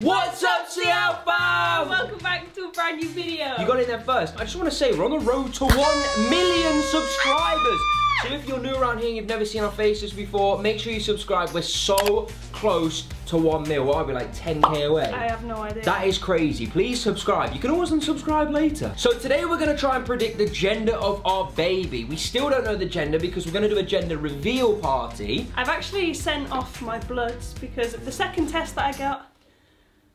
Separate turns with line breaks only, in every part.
What's up, CL fam?
Welcome back to a brand new video.
You got in there first. I just want to say we're on the road to 1 million subscribers. So if you're new around here and you've never seen our faces before, make sure you subscribe. We're so close to 1 mil. What are we, like 10k away?
I have no idea.
That is crazy. Please subscribe. You can always unsubscribe later. So today we're going to try and predict the gender of our baby. We still don't know the gender because we're going to do a gender reveal party.
I've actually sent off my bloods because the second test that I got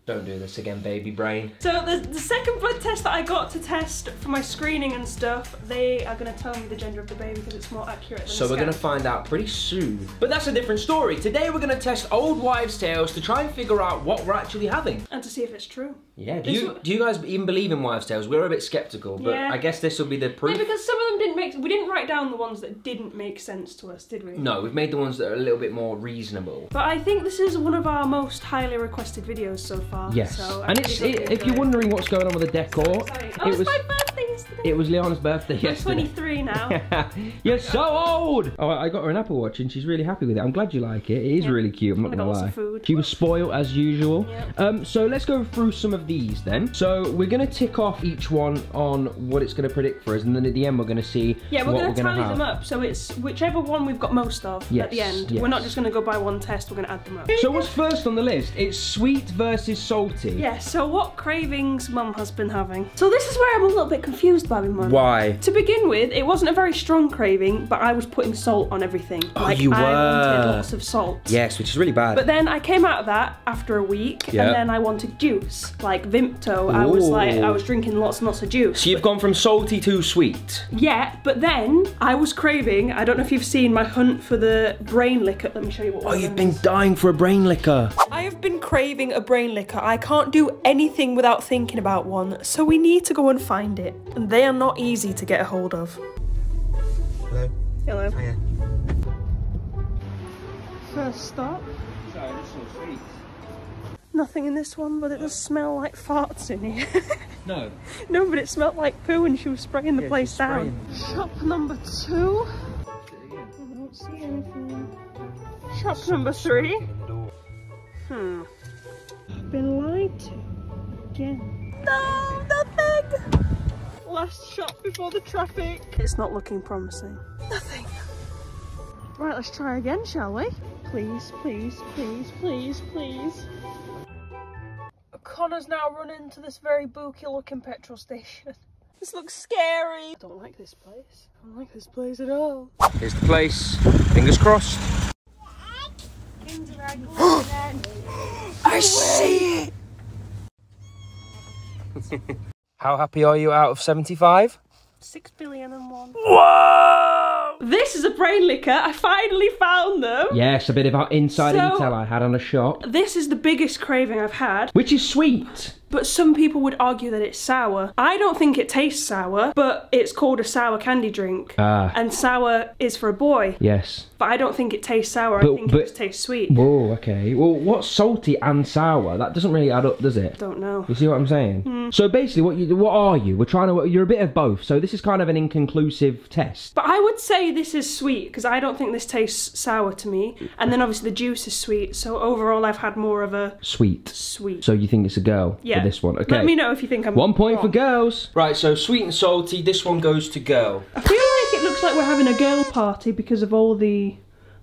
Don't do this again, baby brain.
So the, the second blood test that I got to test for my screening and stuff, they are going to tell me the gender of the baby because it's more accurate. Than
So we're gonna find out pretty soon. But that's a different story. Today we're gonna test old wives' tales to try and figure out what we're actually having.
and to see if it's true.
Yeah. Do you do you guys even believe in wives' tales? We're a bit skeptical, but
Yeah.
I guess this will be the proof.
because some of them didn't make. We didn't write down the ones that didn't make sense to us, did we?
No, we've made the ones that are a little bit more reasonable.
But I think this is one of our most highly requested videos so far.
Yes.
So uh,
and it's it, if you're wondering what's going on with the decor,
Sorry. Oh,
it
it's
was
my birthday yesterday.
it was Liana's birthday yesterday.
23 now.
You're so old. Oh, I got her an Apple Watch and she's really happy with it. I'm glad you like it. It is
Yeah.
really cute. I'm not gonna
got lots
lie.
of food.
She was spoiled as usual.
Yep.
Um, so let's go through some of these then. So we're gonna tick off each one on what it's gonna predict for us, and then at the end we're gonna see
Yeah, we're
what
going
we're
to
gonna
tally
have.
them up. So it's whichever one we've got most of at the end.
yes.
We're not just going to go by one test, we're going to add them up.
So what's first on the list? It's sweet versus salty.
Yeah, so what cravings mum has been having? So this is where I'm a little bit confused by my mum.
Why?
To begin with, it wasn't a very strong craving, but I was putting salt on everything.
Oh,
like
you
I wanted
were.
lots of salt.
Yes, which is really bad.
But then I came out of that after a week,
Yeah.
and then I wanted juice, like Vimto. I was like, I was drinking lots and lots of juice.
so you've gone from salty to sweet.
Yeah, but then I was craving. I don't know if you've seen my hunt for the Brain Licker. Let me show you what.
Oh,
one of
you've been
is.
dying for a Brain Licker.
I have been craving a Brain Licker. I can't do anything without thinking about one, so we need to go and find it. And they are not easy to get a hold of.
Hello.
Hello.
Hiya.
First stop. Nothing in this one, but it does smell like farts in here.
No.
no, but it smelled like poo and she was spraying the place down. Shop number two. I don't see anything. Shop number three. Hmm. I've been lied to. Again. No, nothing! Last shop before the traffic. It's not looking promising. Nothing. Right, let's try again, shall we? Please, please, please, please, please. Connor's now run into this very booky looking petrol station. This looks scary. I don't like this place. I don't like this place at all.
Here's the place. Fingers crossed. I see it. How happy are you out of 75?
Six billion and one.
Whoa!
This is a Brain Licker. I finally found them.
Yes, a bit of our inside
So-
intel I had on a shop.
This is the biggest craving I've had,
Which is sweet.
But some people would argue that it's sour. I don't think it tastes sour, but it's called a sour candy drink.
Ah.
And sour is for a boy,
Yes.
but I don't think it tastes sour.
But-
I think
but-
it just tastes sweet.
Whoa, okay. Well, what's salty and sour? That doesn't really add up, does it?
Don't know.
You see what I'm saying?
Hmm.
So basically, what you what are you? We're trying to. You're a bit of both. So this is kind of an inconclusive test.
But I would say this is sweet because I don't think this tastes sour to me. And then obviously the juice is sweet, so overall I've had more of a
Sweet.
sweet.
So you think it's a girl
yeah.
For this one? Okay.
Let me know if you think I'm
One point for girls. Right, so sweet and salty. This one goes to girl.
I feel like it looks like we're having a girl party because of all the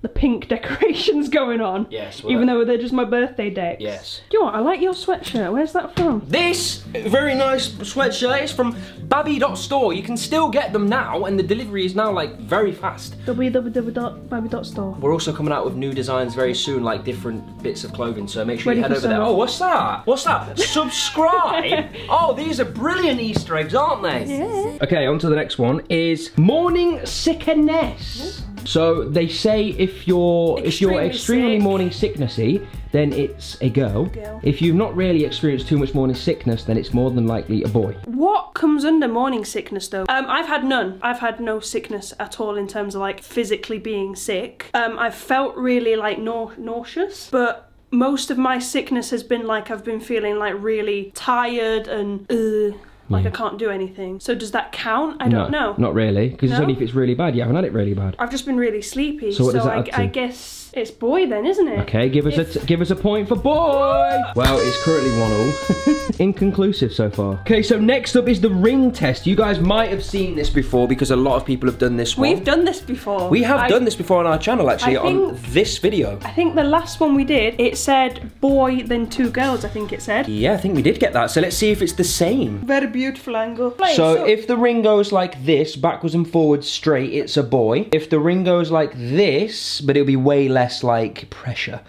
the pink decorations going on.
Yes, well,
Even though they're just my birthday decks.
Yes.
Do you know what? I like your sweatshirt. Where's that from?
This very nice sweatshirt is from Babi.store. You can still get them now, and the delivery is now like very fast.
www.babi.store.
We're also coming out with new designs very soon, like different bits of clothing. So make sure
Ready
you head
for
over there. Oh, what's that? What's that? Subscribe. oh, these are brilliant Easter eggs, aren't they?
Yeah.
Okay, on to the next one is morning sickness. So they say if you're if you're
Extremely
extremely
sick.
morning sicknessy, then it's a girl.
Girl.
If you've not really experienced too much morning sickness, then it's more than likely a boy.
What comes under morning sickness though? Um, I've had none. I've had no sickness at all in terms of like physically being sick. Um, I've felt really like nau- nauseous, but most of my sickness has been like I've been feeling like really tired and uh, like I can't do anything. So does that count? I don't know.
Not really, because it's only if it's really bad. You haven't had it really bad.
I've just been really sleepy.
So that
I? I guess it's boy then, isn't it?
Okay, give us a give us a point for boy. Well, it's currently one all. Inconclusive so far. Okay, so next up is the ring test. You guys might have seen this before because a lot of people have done this one.
We've done this before.
We have
I-
done this before on our channel actually
I
on this video.
I think the last one we did, it said boy, then two girls. I think it said.
Yeah, I think we did get that. So let's see if it's the same.
Very beautiful angle.
So if the ring goes like this, backwards and forwards straight, it's a boy. If the ring goes like this, but it'll be way less like pressure,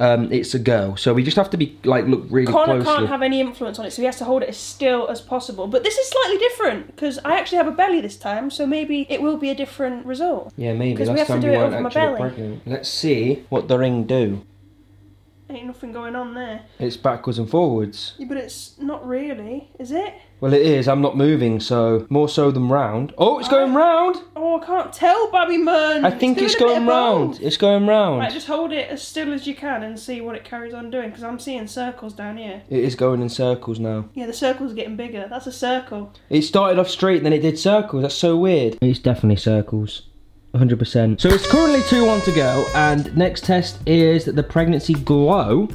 um, it's a girl. So we just have to be like look really
Connor
closely.
can't have any influence on it, so he has to hold it as still as possible. But this is slightly different because I actually have a belly this time, so maybe it will be a different result.
yeah, maybe.
'Cause we have to do it over my belly.
pregnant. Let's see what the ring do.
Ain't nothing going on there.
It's backwards and forwards.
Yeah, but it's not really, is it?
Well, it is. I'm not moving, so more so than round. Oh, it's going round.
Oh, I can't tell, Babby man.
I think
doing
it's going round. It's going round.
Right, just hold it as still as you can and see what it carries on doing, because I'm seeing circles down here.
It is going in circles now.
Yeah, the circle's getting bigger. That's a circle.
It started off straight, then it did circles. That's so weird. It's definitely circles. 100%. So it's currently 2 1 to go, and next test is the pregnancy glow.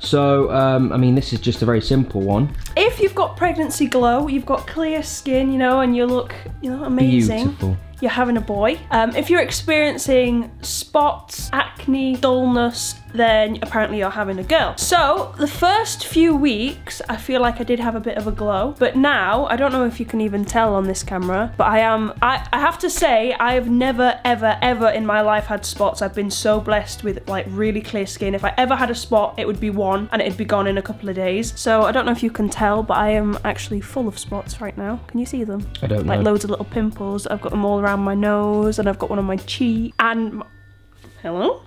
So, um, I mean, this is just a very simple one.
If you've got pregnancy glow, you've got clear skin, you know, and you look, you know, amazing.
Beautiful.
You're having a boy. Um, if you're experiencing spots, acne, dullness, then apparently you're having a girl. So the first few weeks, I feel like I did have a bit of a glow, but now I don't know if you can even tell on this camera, but I am. I, I have to say I've never, ever, ever in my life had spots. I've been so blessed with like really clear skin. If I ever had a spot, it would be one, and it'd be gone in a couple of days. So I don't know if you can tell, but I am actually full of spots right now. Can you see them?
I don't know.
like loads of little pimples. I've got them all around my nose, and I've got one on my cheek. And hello.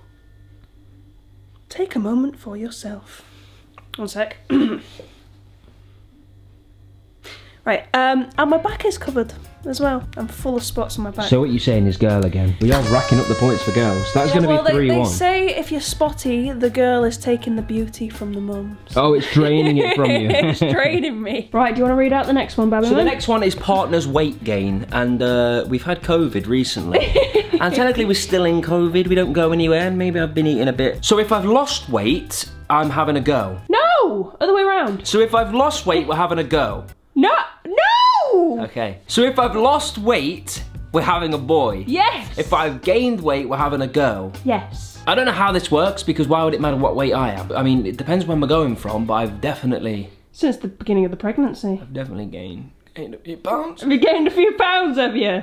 Take a moment for yourself. One sec. right. Um, and my back is covered as well. I'm full of spots on my back.
So what you're saying is girl again. We are racking up the points for girls. That's
Yeah,
going to
well,
be 3
they, they
1.
say if you're spotty, the girl is taking the beauty from the mums.
Oh, it's draining it from you.
it's draining me. Right, do you want to read out the next one, Babylon?
So the next one is partner's weight gain, and uh, we've had COVID recently. and technically we're still in COVID, we don't go anywhere, and maybe I've been eating a bit. So if I've lost weight, I'm having a go.
No! Other way around.
So if I've lost weight, we're having a go. Okay. So if I've lost weight, we're having a boy.
Yes!
If I've gained weight, we're having a girl.
Yes.
I don't know how this works because why would it matter what weight I am? I mean, it depends when we're going from, but I've definitely,
Since the beginning of the pregnancy.
I've definitely gained, gained a few pounds.
Have you gained a few pounds, have you?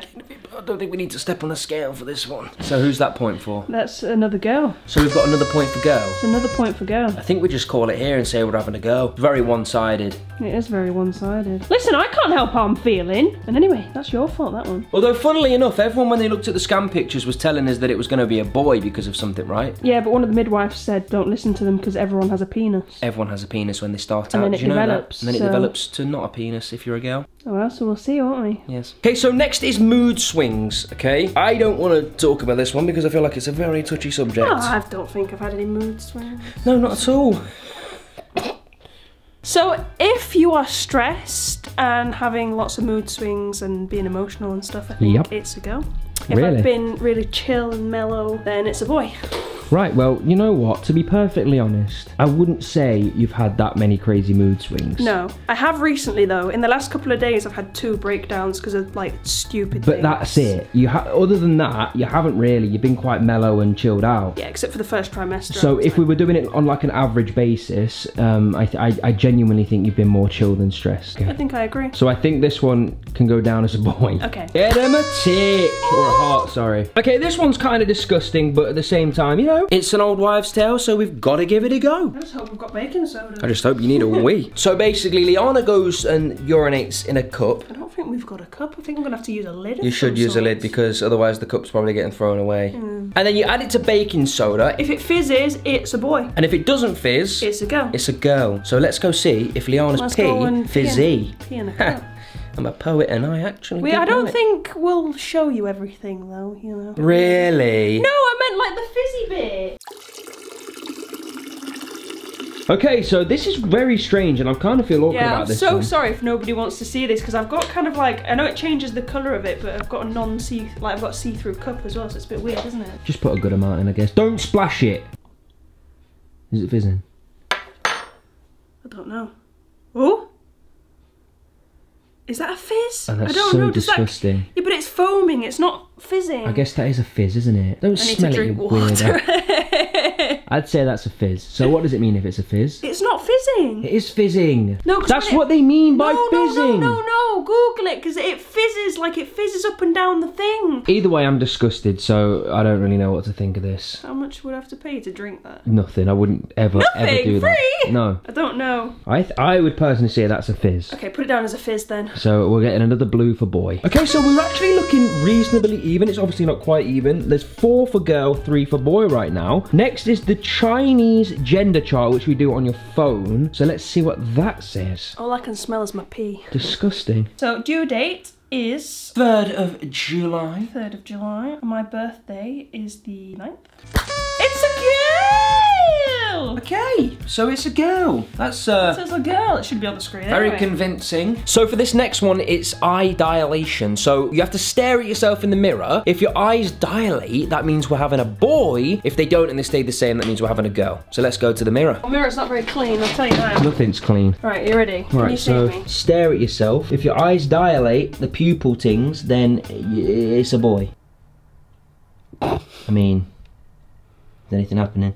I don't think we need to step on the scale for this one. So who's that point for?
That's another girl.
So we've got another point for girls.
It's another point for girl.
I think we just call it here and say we're having a go. Very one-sided.
It is very one-sided. Listen, I can't help how I'm feeling. And anyway, that's your fault, that one.
Although, funnily enough, everyone when they looked at the scan pictures was telling us that it was going to be a boy because of something, right?
Yeah, but one of the midwives said don't listen to them because everyone has a penis.
Everyone has a penis when they start
And
out.
then it
Did you know
develops,
that? And then
so-
it develops to not a penis if you're a girl.
Oh well, so we'll see, won't we?
Yes. Okay, so next is mood swings. Okay, I don't want to talk about this one because I feel like it's a very touchy subject.
Oh, I don't think I've had any mood swings.
No, not at all.
So, if you are stressed and having lots of mood swings and being emotional and stuff, I think
Yep.
it's a go. If
Really?
I've been really chill and mellow, then it's a boy.
Right, well, you know what? To be perfectly honest, I wouldn't say you've had that many crazy mood swings.
No, I have recently though. In the last couple of days, I've had two breakdowns because of like stupid. Things.
But
things.
that's it. You ha- other than that, you haven't really. You've been quite mellow and chilled out.
Yeah, except for the first trimester.
So if we were doing it on like an average basis, um, I, th- I I genuinely think you've been more chill than stressed.
I think I agree.
So I think this one can go down as a boy.
Okay.
Get him a tick or a heart, sorry. Okay, this one's kind of disgusting, but at the same time, you know, it's an old wives' tale, so we've got to give it a go.
I just hope we've got baking soda.
I just hope you need a wee. So basically, Liana goes and urinates in a cup.
I don't think we've got a cup. I think I'm gonna have to use a lid.
You should use a lid because otherwise the cup's probably getting thrown away. Hmm. And then you add it to baking soda,
If it fizzes, it's a boy.
and if it doesn't fizz,
It's a girl.
it's a girl. So let's go see if Liana's
Let's
pee
go pee in-
fizzy.
Pee in a cup.
I'm a poet and I actually.
We, I don't
it.
think we'll show you everything though. You know.
Really?
No, I meant like the fizzy bit.
Okay, so this is very strange, and I kind of feel awkward
Yeah,
about
I'm
this
so
one.
sorry if nobody wants to see this because I've got kind of like I know it changes the colour of it, but I've got a non-see like I've got a see-through cup as well, so it's a bit weird, isn't it?
Just put a good amount in, I guess. Don't splash it. Is it fizzing?
I don't know. Oh, is that a fizz?
Oh,
I don't
so
know. Does
disgusting.
That... Yeah, but it's foaming. It's not fizzing.
I guess that is a fizz, isn't it? Don't
I
smell it, you
drink
weirdo.
water.
I'd say that's a fizz. So what does it mean if it's a fizz?
it's not fizzing.
It is fizzing.
No,
that's
it-
what they mean by
no,
fizzing.
no, no, no, no. Google it because it fizzes like it fizzes up and down the thing.
Either way, I'm disgusted, so I don't really know what to think of this.
How much would I have to pay to drink that?
Nothing. I wouldn't ever, ever
Nothing?
do that.
Free?
No.
I don't know.
I th- I would personally say that's a fizz.
Okay, put it down as a fizz then.
So we're getting another blue for boy. Okay, so we're actually looking reasonably even. It's obviously not quite even. There's four for girl, three for boy right now. Next is the Chinese gender chart, which we do on your phone. So let's see what that says.
All I can smell is my pee.
Disgusting.
So due date is
3rd of July.
3rd of July. My birthday is the 9th. It's a girl!
Okay, so it's a girl. That's uh
So it's a girl. It should be on the screen.
Very
anyway.
convincing. So for this next one, it's eye dilation. So you have to stare at yourself in the mirror. If your eyes dilate, that means we're having a boy. If they don't and they stay the same, that means we're having a girl. So let's go to the mirror.
The mirror's not very clean, I'll tell you that.
Nothing's clean.
Right, you ready? Can you
Right, so
me?
stare at yourself. If your eyes dilate, the pupil tings, then it's a boy. I mean, is anything happening?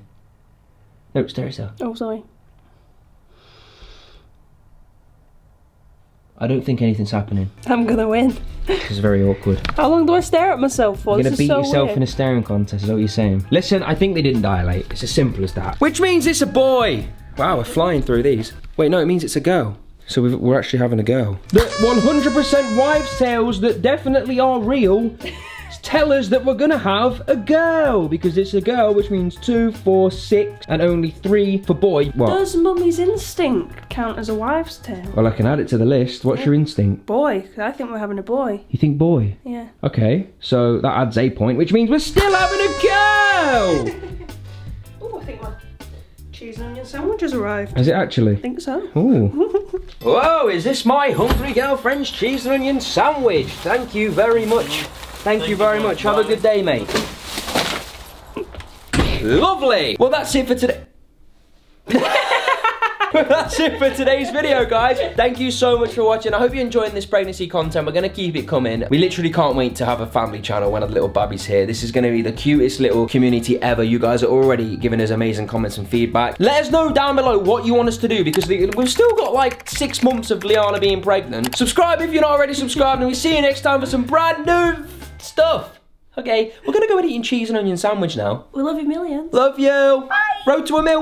No, stare at yourself.
Oh, sorry.
I don't think anything's happening.
I'm gonna win.
This is very awkward.
How long do I stare at myself for?
You're gonna
is
beat
so
yourself
weird.
in a staring contest, is that what you're saying? Listen, I think they didn't dilate. It's as simple as that. Which means it's a boy! Wow, we're flying through these. Wait, no, it means it's a girl. So we've, we're actually having a girl. The 100% wives' tales that definitely are real tell us that we're gonna have a girl because it's a girl, which means two, four, six, and only three for boy. What?
Does mummy's instinct count as a wife's tale?
Well, I can add it to the list. What's your instinct?
Boy. I think we're having a boy.
You think boy?
Yeah.
Okay, so that adds a point, which means we're still having a girl!
Oh, I think my cheese and onion sandwich has arrived.
Has it actually?
I think so.
Ooh. Whoa, is this my hungry girlfriend's cheese and onion sandwich? Thank you very much. Thank, you very much. Have a good day, mate. Lovely. Well, that's it for today. That's it for today's video, guys. Thank you so much for watching. I hope you're enjoying this pregnancy content. We're going to keep it coming. We literally can't wait to have a family channel when our little baby's here. This is going to be the cutest little community ever. You guys are already giving us amazing comments and feedback. Let us know down below what you want us to do because we've still got like six months of Liana being pregnant. Subscribe if you're not already subscribed and we'll see you next time for some brand new stuff. Okay, we're to go and eating cheese and onion sandwich now.
We love you millions.
Love you. Bye. Road to a mill.